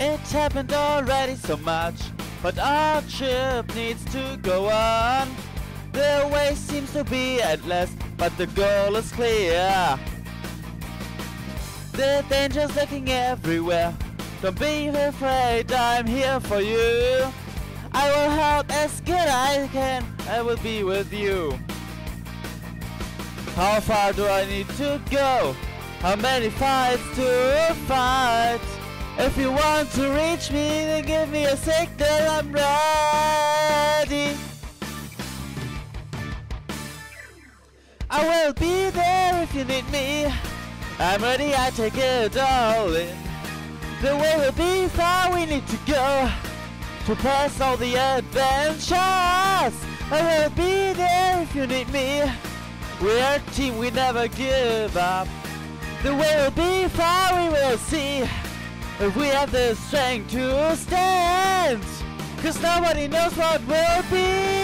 It happened already so much, but our trip needs to go on. The way seems to be endless, but the goal is clear. The danger's lurking everywhere. Don't be afraid, I'm here for you. I will help as good as I can. I will be with you. How far do I need to go? How many fights to fight? If you want to reach me, then give me a signal. I'm ready. I will be there if you need me. I'm ready, I take it all in. The way will be far, we need to go to pass all the adventures. I will be there if you need me. We're a team, we never give up. The way will be far, we will see if we have the strength to stand. Cause nobody knows what will be.